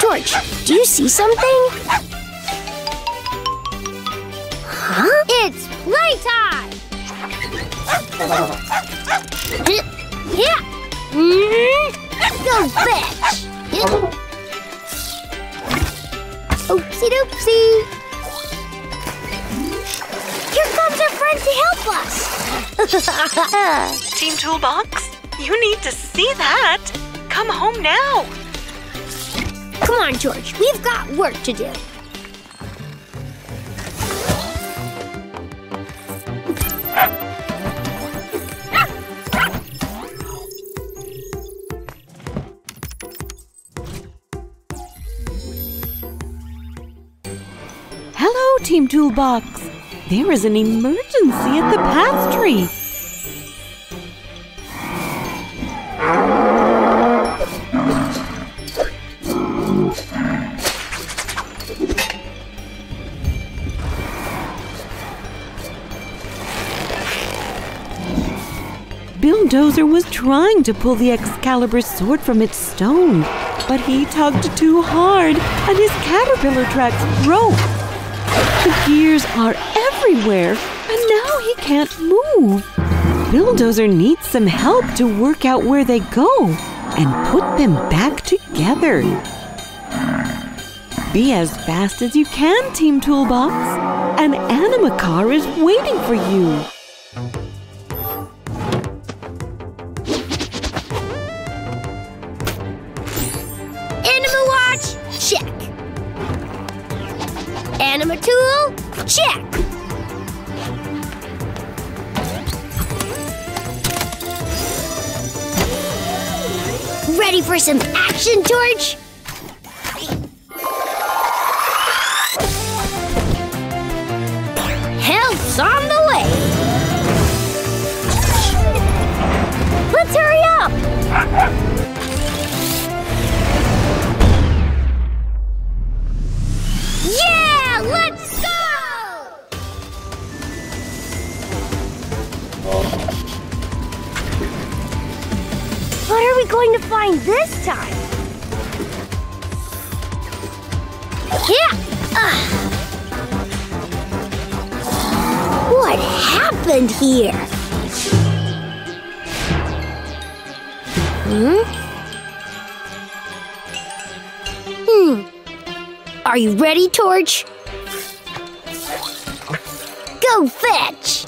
George, do you see something? Huh? It's playtime! Yeah. Mm, Go fetch. Oopsie doopsie. Here comes our friend to help us. Team Toolbox, you need to see that. Come home now. Come on, George. We've got work to do. Hello, Team Toolbox. There is an emergency at the path tree. Billdozer was trying to pull the Excalibur sword from its stone, but he tugged too hard and his caterpillar tracks broke. The gears are everywhere, and now he can't move. Billdozer needs some help to work out where they go and put them back together. Be as fast as you can, Team Toolbox. An Animacar is waiting for you. Anima watch, check. Anima tool, check. Some action, George? What are we going to find this time? Yeah! Ah. What happened here? Hmm? Hmm. Are you ready, Torch? Go fetch!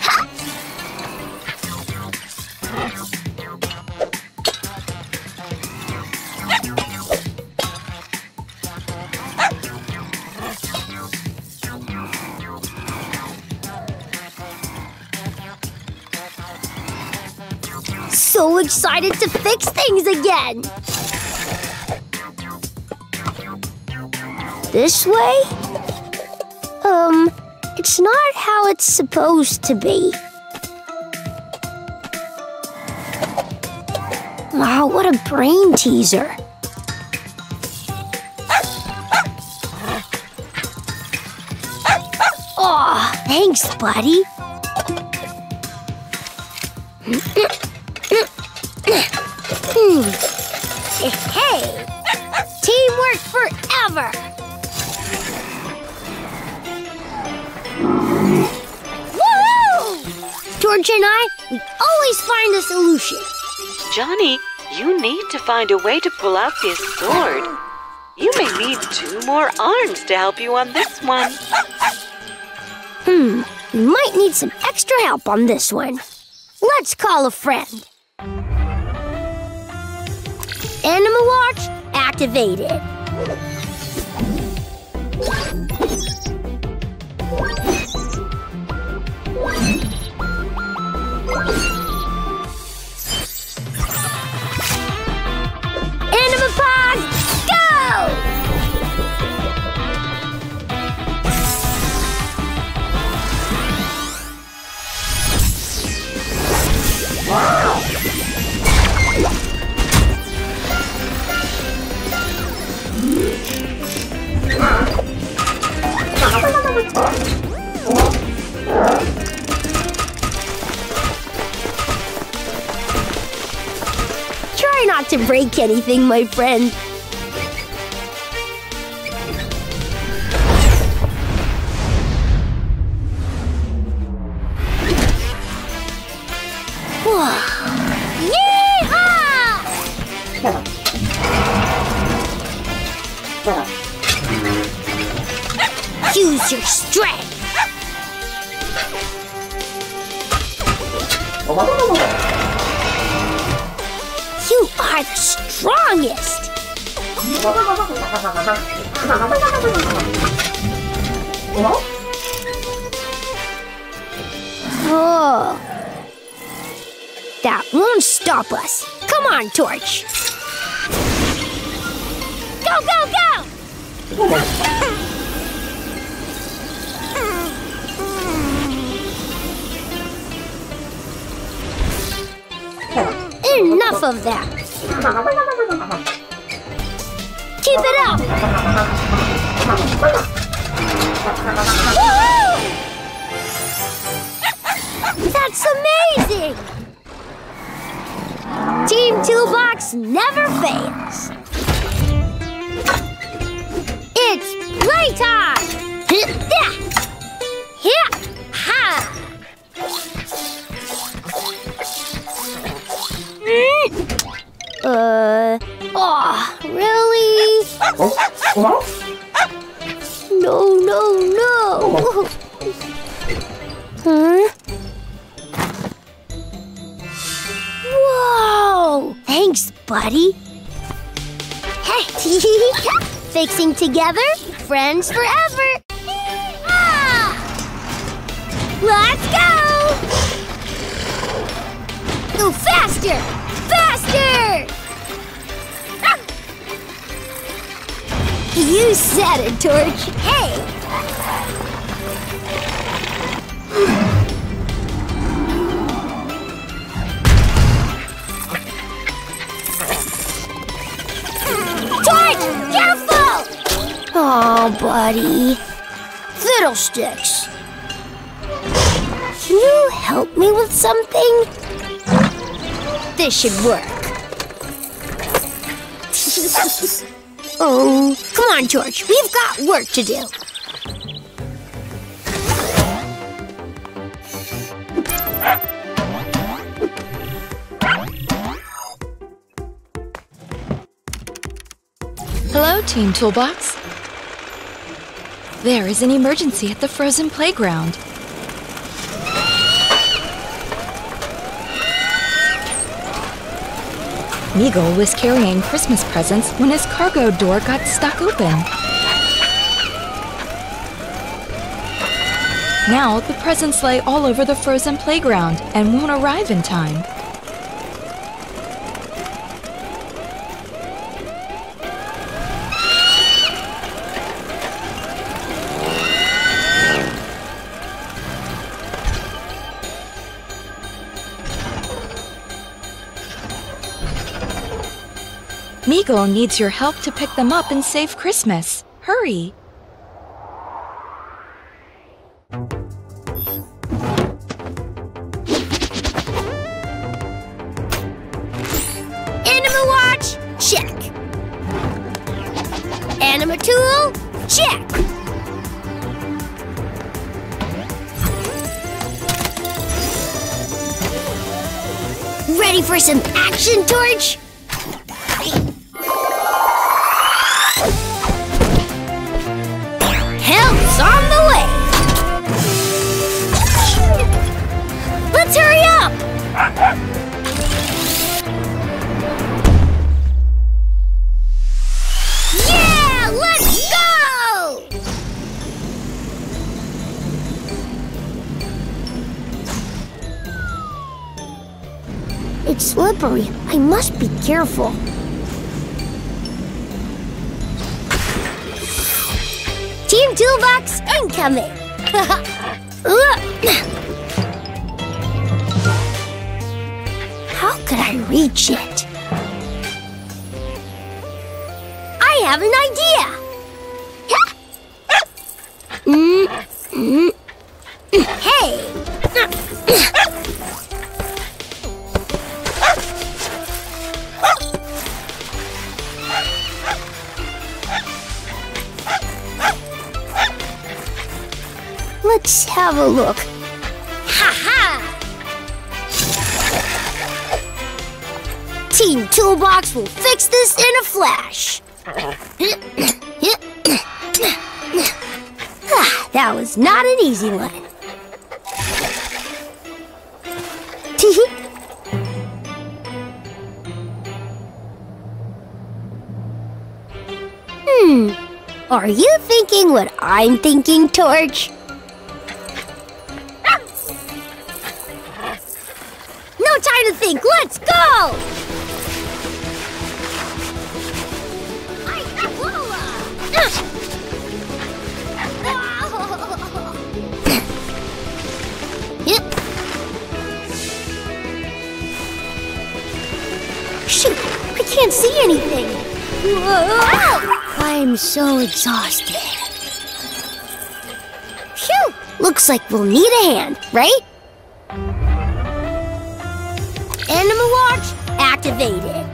Excited to fix things again! This way? Um, it's not how it's supposed to be. Wow, what a brain teaser. Aw, thanks, buddy. Hmm. Hey, teamwork forever. Woohoo! George and I, we always find a solution. Johnny, you need to find a way to pull out this sword. You may need two more arms to help you on this one. Hmm, we might need some extra help on this one. Let's call a friend. Anima Watch activated. Try not to break anything, my friend. Oh. That won't stop us. Come on, Torch. Go, go, go! Enough of that. Keep it up. That's amazing! Team Toolbox never fails. It's playtime! Yeah! Yeah! Uh, oh, really? No, no, no. Huh? Whoa! Thanks, buddy. Hey, fixing together, friends forever. Ah! Let's go! Go faster! Faster! You said it, Torch. Hey! Torch! Careful! Oh, buddy. Fiddlesticks. Can you help me with something? This should work. oh, come on, George. We've got work to do. Hello, Team Toolbox. There is an emergency at the frozen playground. Meagle was carrying Christmas presents when his cargo door got stuck open. Now, the presents lay all over the frozen playground and won't arrive in time. Meagle needs your help to pick them up and save Christmas. Hurry! Anima watch? Check. Anima tool? Check. Ready for some action, Torch? It's slippery. I must be careful. Team Toolbox incoming! How could I reach it? I have an idea! Mm, mm, Hey! Let's have a look. Ha ha! Team Toolbox will fix this in a flash. Ah, that was not an easy one. hmm. Are you thinking what I'm thinking, Torch? Let's go! Shoot, I can't see anything. I'm so exhausted. Phew, looks like we'll need a hand, right? Activated.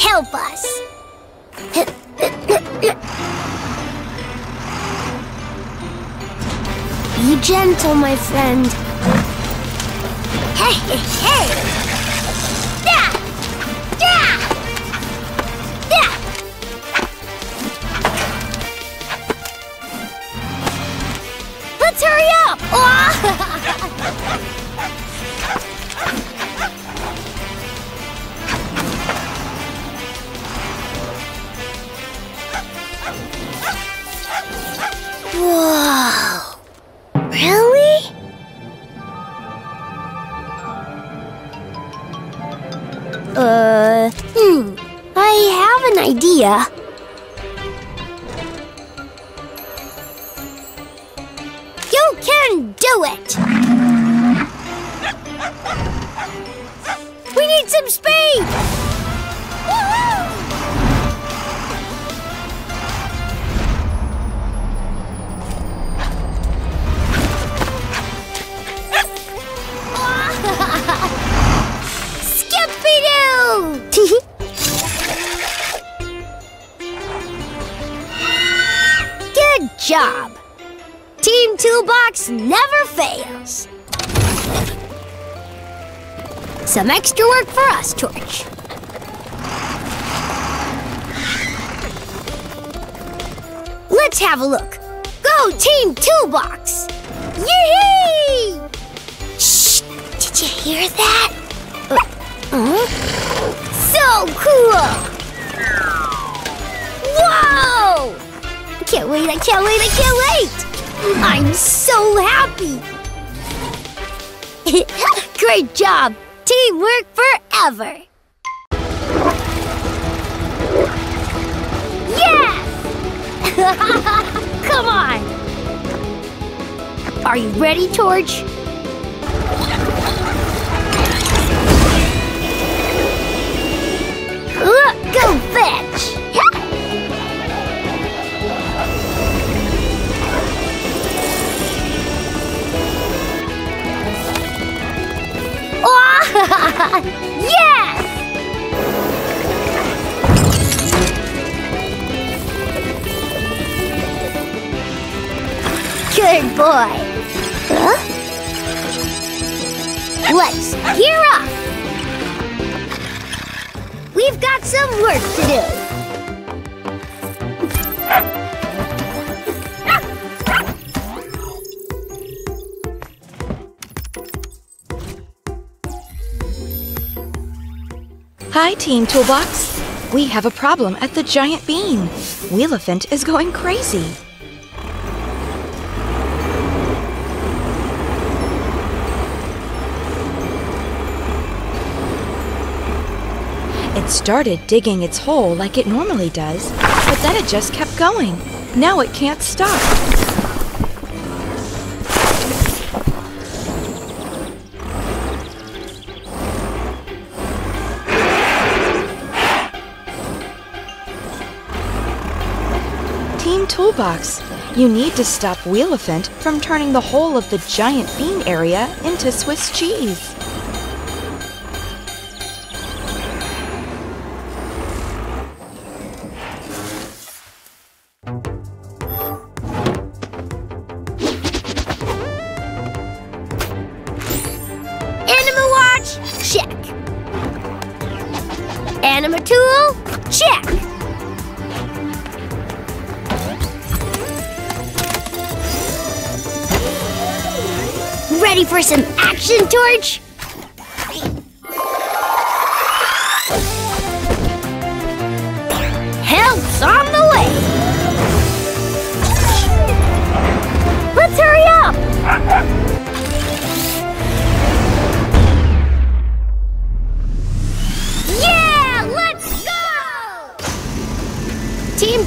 Help us. Be gentle, my friend. Hey, hey, hey! Yeah! Yeah! Yeah! Let's hurry up! Oh! Whoa! Really? Uh, hmm. I have an idea. You can do it! We need some speed! Some extra work for us, Torch. Let's have a look. Go, Team Toolbox! Yee! Shh! Did you hear that? Uh, huh? So cool! Whoa! Can't wait, I can't wait, I can't wait! I'm so happy! Great job! Teamwork forever! Yes! Come on! Are you ready, Torch? Uh, Go fetch! yes! Good boy. Huh? Let's gear up. We've got some work to do. my team, Toolbox. We have a problem at the giant bean. Wheelephant is going crazy. It started digging its hole like it normally does, but then it just kept going. Now it can't stop. Toolbox, you need to stop Wheelephant from turning the whole of the giant bean area into Swiss cheese.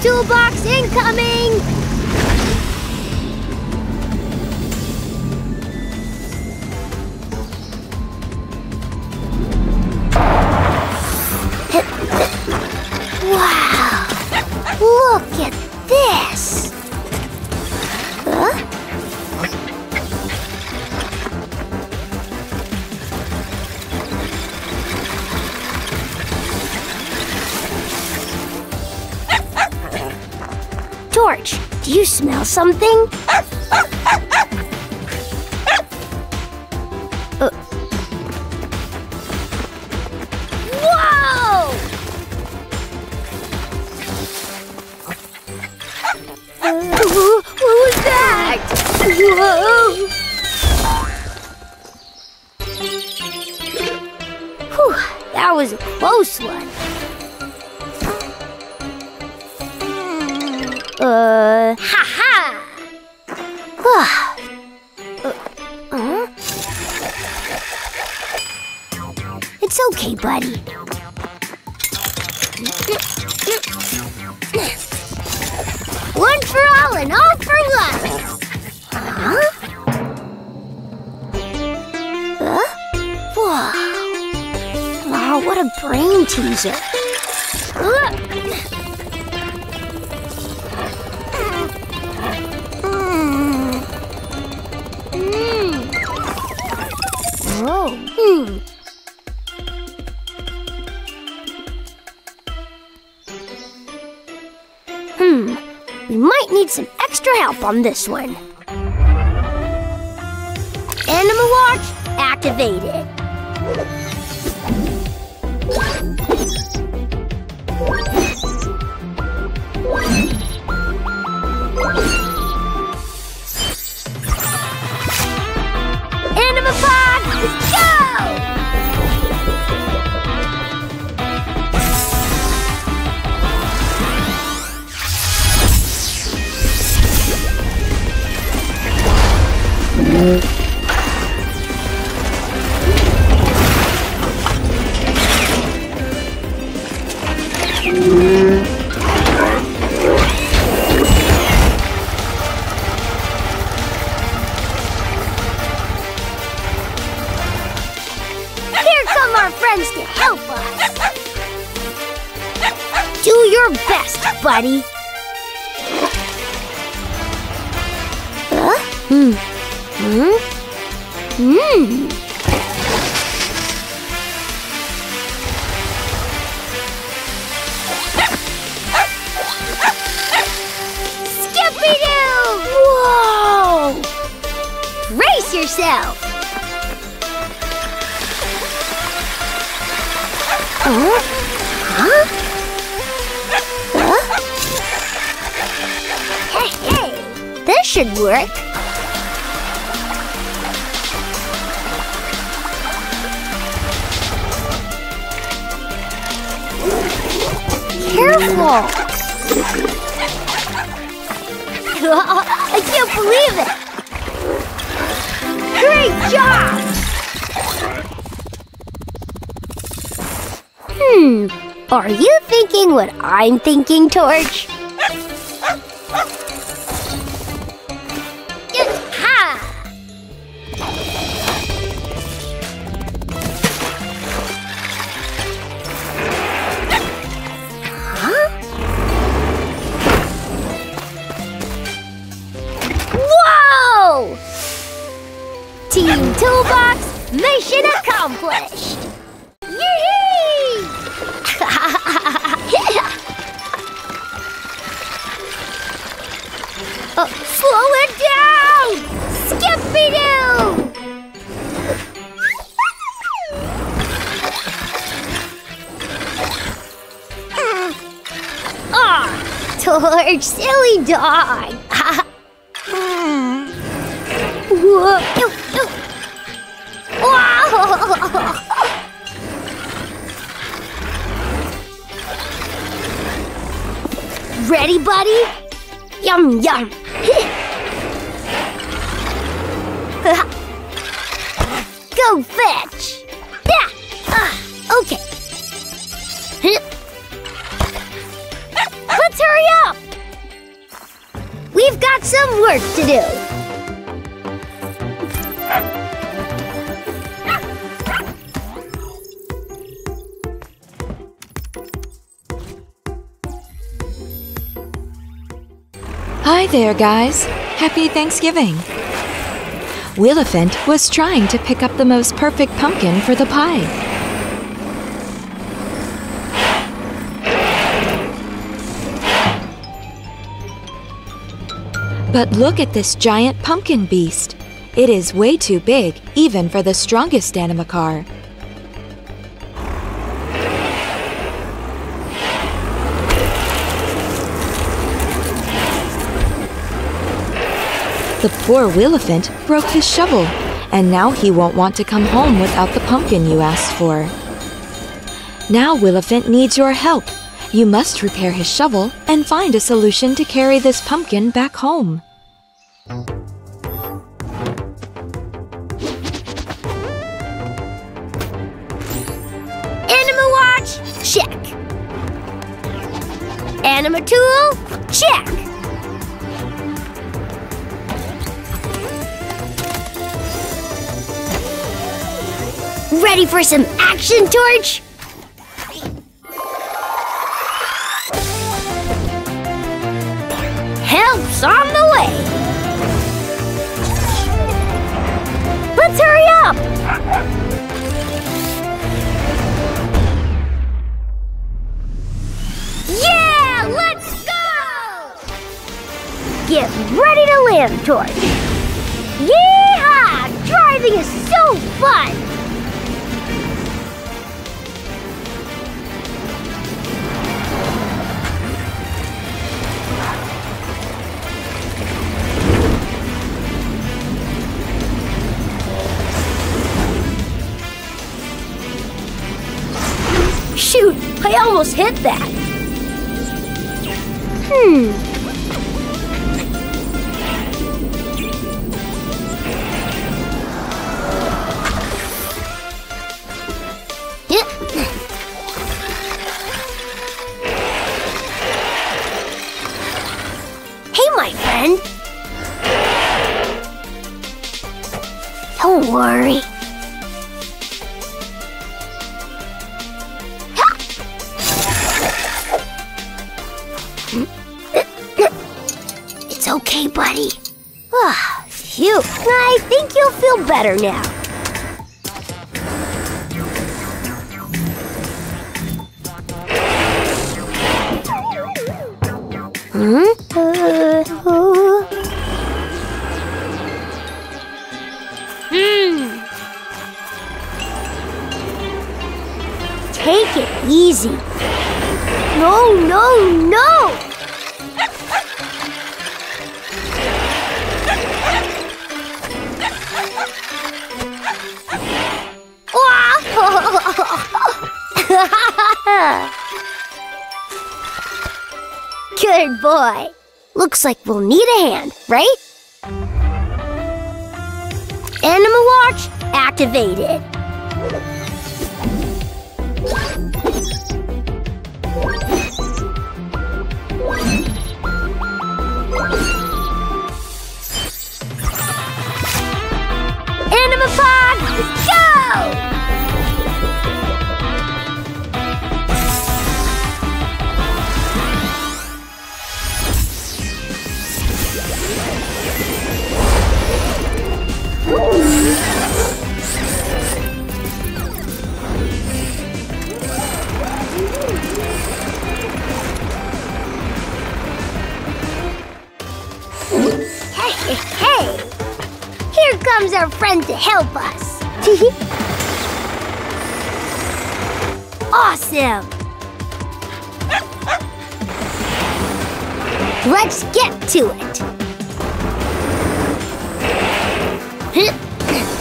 Toolbox incoming! Something? Uh. Uh, that? Was a close one. Uh, ha ha! Ah. Uh. It's okay, buddy. One for all and all for one. Huh? Huh? Whoa. Wow, what a brain teaser. Ugh. Hmm. Hmm. We might need some extra help on this one. Anima Watch activated. Buddy. Huh? Hmm. Hmm? Hmm. Skippy-doo! Whoa! Yourself! Huh? Huh? Should work. Careful! I can't believe it! Great job! Hmm, Are you thinking what I'm thinking, Torch? Accomplished! Oh, slow it down! Skippy-Doo! Ah, Torch, silly dog! Whoa! Ready, buddy? Yum, yum. Go fetch. Yeah. Ah, okay. Let's hurry up. We've got some work to do. Hi there, guys. Happy Thanksgiving. Wheelephant was trying to pick up the most perfect pumpkin for the pie. But look at this giant pumpkin beast. It is way too big, even for the strongest Animacar. The poor Wheelephant broke his shovel, and now he won't want to come home without the pumpkin you asked for. Now Wheelephant needs your help. You must repair his shovel and find a solution to carry this pumpkin back home. Anima watch, check. Anima tool, check. Ready for some action, Torch? Help's on the way. Let's hurry up. Yeah, let's go! Get ready to land, Torch. Yeehaw! Driving is so fun! I almost hit that. Hmm. Okay, buddy. Ah, phew. I think you'll feel better now. Hmm? Uh. Hmm. Take it easy. No, no, no! Good boy. Looks like we'll need a hand, right? Anima Watch activated. Animapod, go! Comes our friend to help us. awesome! Let's get to it.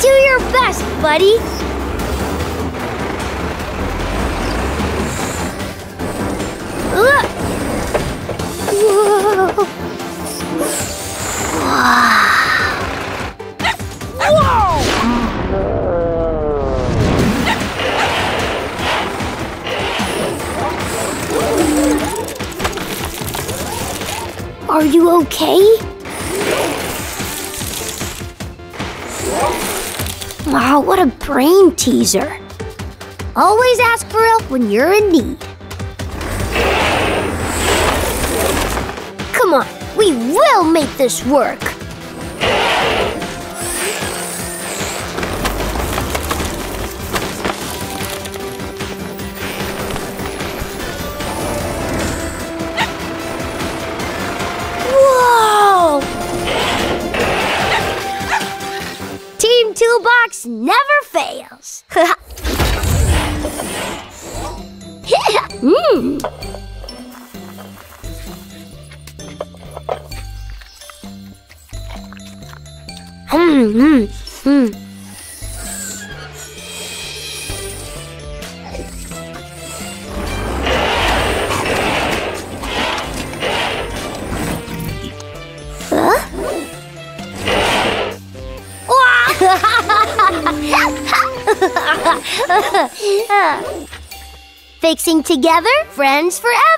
Do your best, buddy. Okay? Wow, what a brain teaser. Always ask for help when you're in need. Come on, we will make this work. Toolbox never fails. Hmm. Hmm, hmm, hmm. Together, friends forever.